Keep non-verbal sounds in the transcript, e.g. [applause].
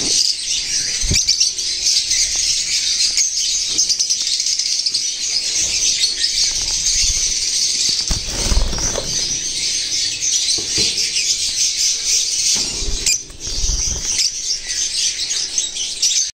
you [laughs]